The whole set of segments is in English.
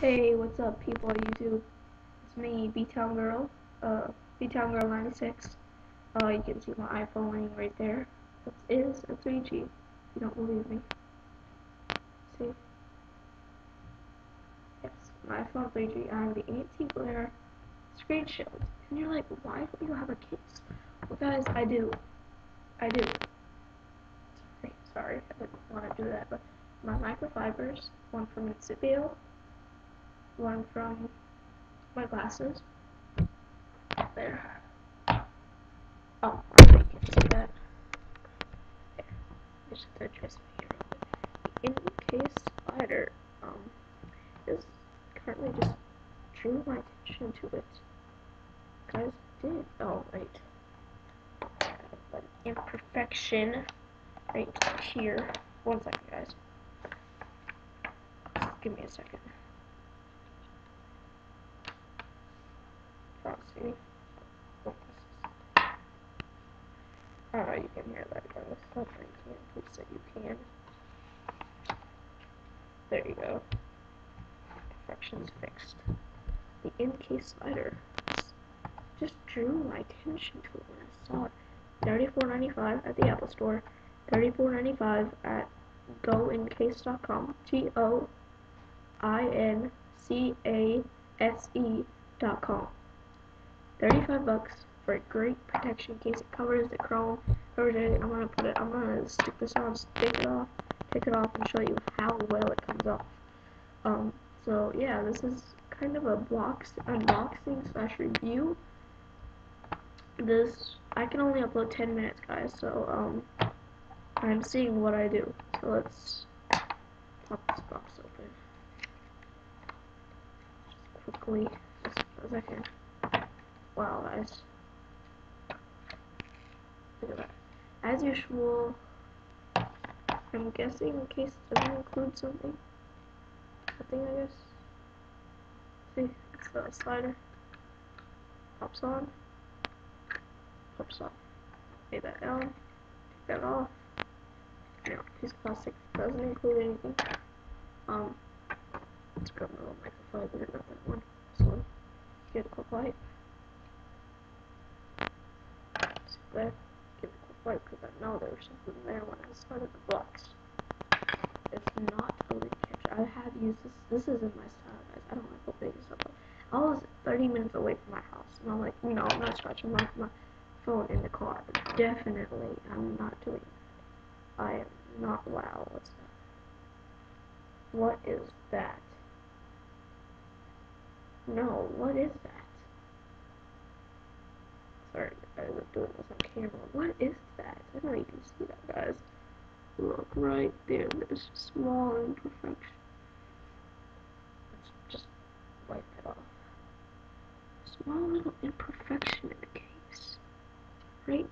Hey, what's up, people YouTube? It's me, B-Town Girl, uh, B-Town Girl 96. Uh, you can see my iPhone right there. It is a 3G. If you don't believe me? See? Yes, my iPhone 3G. I'm the anti-glare screen shield. And you're like, why don't you have a case? Well, guys, I do. I do. Sorry, sorry, I didn't want to do that, but my microfibers, one from Incipio, one from my glasses. There. Oh, I can see that. There. Just have to adjust my hair real quick. The Incase slider, um, is currently just drew my attention to it. Guys, did. Oh, wait. An imperfection right here. One second, guys. Give me a second. See. Oh, you can hear that guys. Hopefully you can. Please say you can. There you go. Perfection's fixed. The Incase slider just drew my attention to it when I saw it. $34.95 at the Apple Store. $34.95 at goincase.com. G O I N C A S E dot com. 35 bucks for a great protection case. It covers the chrome, covers everything. I'm gonna put it, I'm gonna stick this on, take it off, take it off, and show you how well it comes off. Um, so yeah, this is kind of a box unboxing slash review. This I can only upload 10 minutes, guys. So um, I'm seeing what I do. So let's pop this box open. Just quickly, just a second. Wow, at that. As usual, I'm guessing in case it doesn't include something. I think I guess. See, it's the slider. Pops on. Pops off. Lay that down. Take that off. No, piece of plastic doesn't include anything. Um, let's grab my little microfiber, not that one. One. Get a quick light. There. Give it because I know there was something there when I started the box. It's not a link catcher. I have used this. This isn't my style, guys. I don't like this up. I was 30 minutes away from my house, and I'm like, no, I'm not scratching my, my phone in the car. Definitely, I'm not doing that. I am not. Wow, what's that? What is that? No, what is that? I'm doing this on camera. What is that? I don't know you can see that, guys. Look right there. There's a small imperfection. Let's just wipe it off. Small little imperfection in the case. Right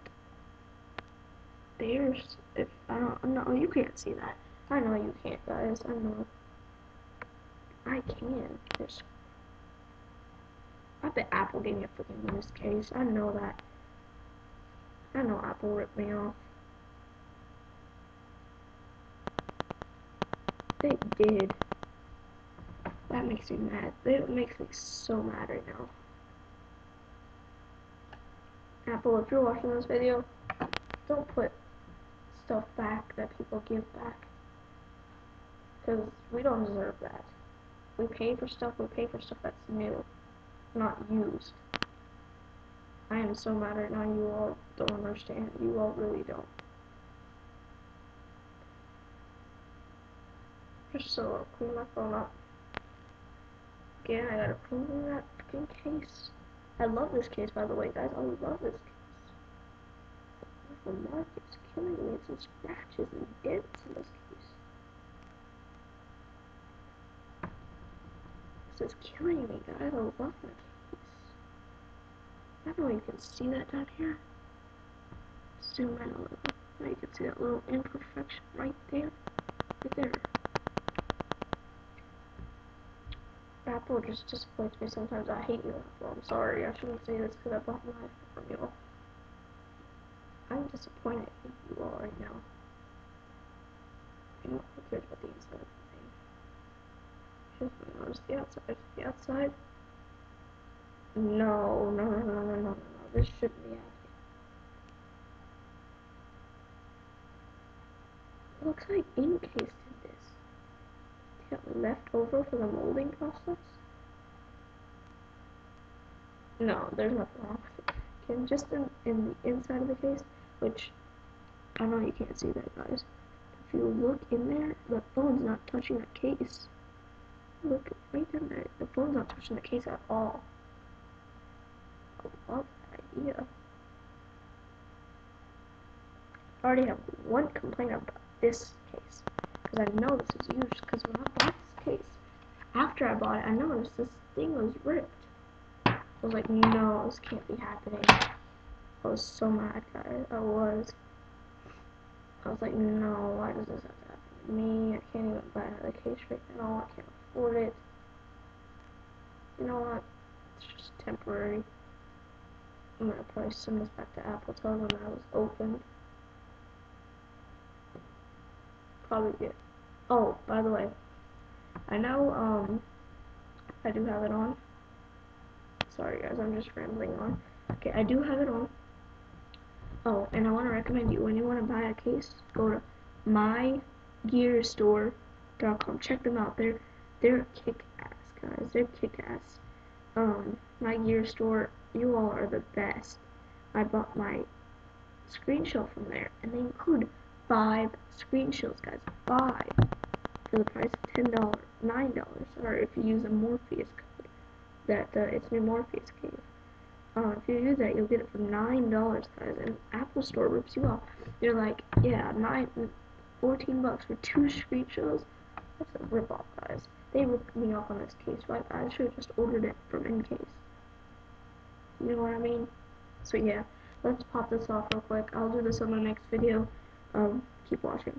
there's. If I don't know, you can't see that. I know you can't, guys. I know. I can. There's I bet Apple gave me a freaking used case. I know that. I know Apple ripped me off. They did. That makes me mad. It makes me so mad right now. Apple, if you're watching this video, don't put stuff back that people give back. Because we don't deserve that. We pay for stuff, we pay for stuff that's new not used. I am so mad right now, you all don't understand. You all really don't. Just so I'll clean my phone up. Again, I gotta clean that fucking case. I love this case, by the way, guys. I love this case. The mark is killing me. It's some scratches and dents in this case. This is killing me, guys. I love my I don't know you can see that down here. Zoom in a little. Now you can see that little imperfection right there. Right there. Apple just disappoints me sometimes. I hate you, Apple. I'm sorry. I shouldn't say this because I bought my iPhone from you. I'm disappointed in you all right now. Know, who cares about the inside of the thing? Just notice the outside. The outside. No, no, no, no, no, no. This shouldn't be happening. It looks like Incase did this. Left over for the molding process. No, there's nothing wrong with it. Okay, just in, in the inside of the case, which I know you can't see that, guys. If you look in there, the phone's not touching the case. Look right in there. The phone's not touching the case at all. Oh, Love that idea. I already have one complaint about this case. Because I know this is used. Because when I bought this case, after I bought it, I noticed this thing was ripped. I was like, no, this can't be happening. I was so mad, guys. I was. I was like, no, why does this have to happen to me? I can't even buy another case right now. I can't afford it. You know what? It's just temporary. I'm gonna probably send this back to Apple, tell them that was opened. Probably get. Oh, by the way, I know, um, I do have it on. Sorry guys, I'm just rambling on. Okay, I do have it on. Oh, and I want to recommend you when you want to buy a case, go to mygearstore.com. Check them out. They're they're kick ass guys. They're kick ass. Um, my gear store. You all are the best. I bought my screen shield from there, and they include five screen shields, guys. Five for the price of ten dollars, nine dollars, or if you use a Morpheus code. That uh, it's new Morpheus cave. Uh, if you use that, you'll get it for nine dollars, guys. And Apple Store rips you off. They're like, yeah, nine, fourteen bucks for two screen shows. That's a rip off, guys. They ripped me off on this case. Like, I should have just ordered it from Incase. You know what I mean? So yeah, let's pop this off real quick. I'll do this on the next video. Um, keep watching.